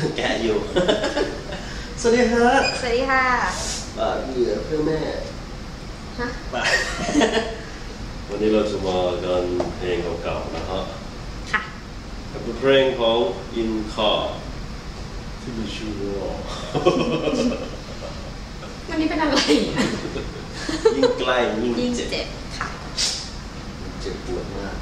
สวัสดีฮะสวัสดีค่ะบาทเหลือเพื่อแม่ฮะบาทวันนี้เราจะมากันเพลงเก่าๆนะฮะค่ะกับเพลงของอินคาที่มีชื่อว่าวันนี้เป็นอะไรอะยิ่งใกล้ยิ่งยิ่งเจ็บเจ็บค่ะเจ็บปวดมาก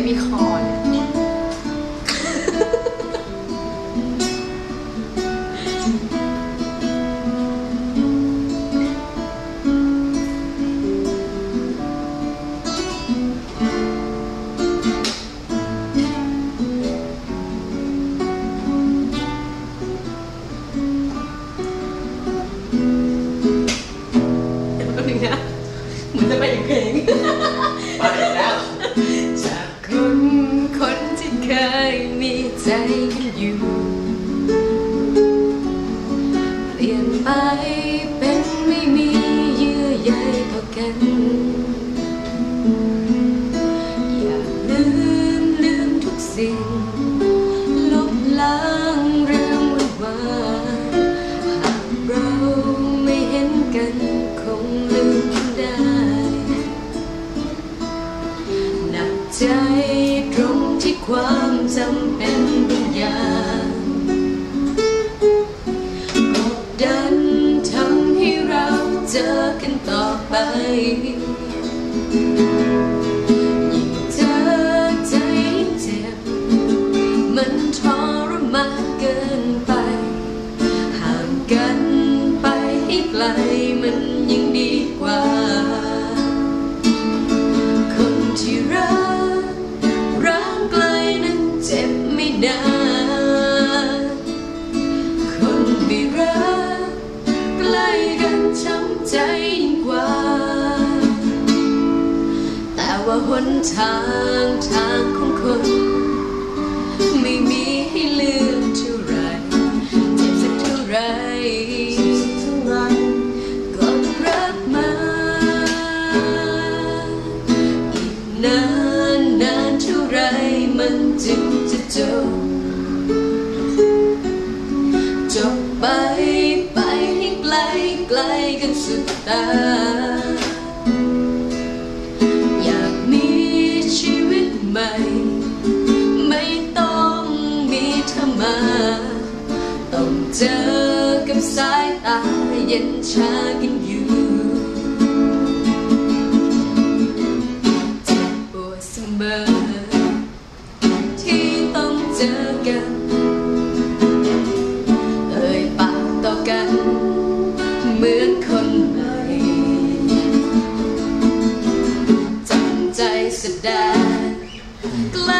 ไม่มีคอเลย อยู่ เปลี่ยนไปเป็นไม่มีเยื่อใยต่อกัน อยากลืมลืมทุกสิ่ง ลบล้างเรื่องวันวานหากเราไม่เห็นกันคงลืมได้ หนักใจ ไกลมันยิ่งดีกว่า คนที่รักรักไกลนั้นเจ็บไม่นาน หนทางทางของคน ไม่มีให้เลือกเท่าไรเจ็บสักเท่าไรก็ต้องรับมา อีกนานนานเท่าไรมันจึงจะจบจบไปไปให้ไกลไกลกันสุดตา เย็นชากันอยู่เจ็บปวดเสมอที่ต้องเจอกันเอ่ยปากต่อกันเหมือนคนใหม่จำใจแสดงแกล้ง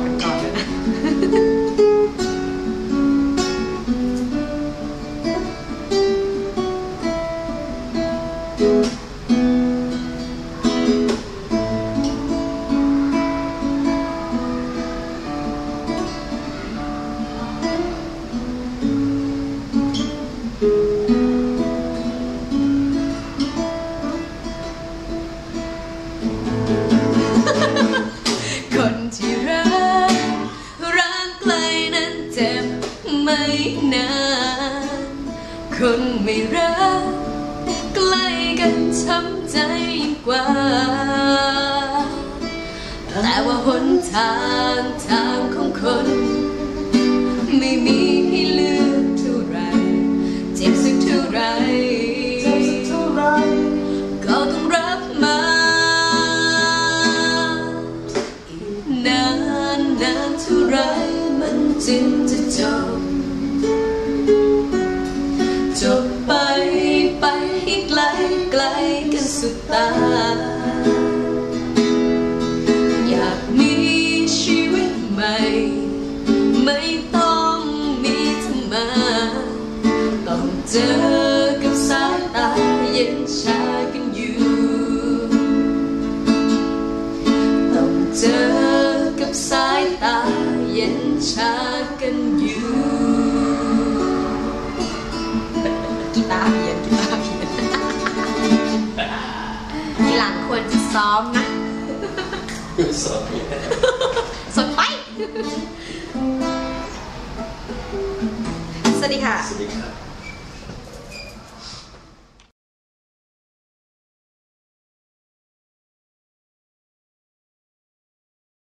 ไม่บอ นั้นเจ็บไม่นาน คนไม่รักใกล้กันช้ำใจยิ่งกว่า แต่ว่าหนทางทางของคน ชากันอยู่ ต้องเจอกับสายตาเย็นชากันอยู่กีตาร์เพียนกีตาร์เพียนทีหลังควรจะซ้อมนะสอนเนี่ยสดไป สวัสดีค่ะ สวัสดีครับ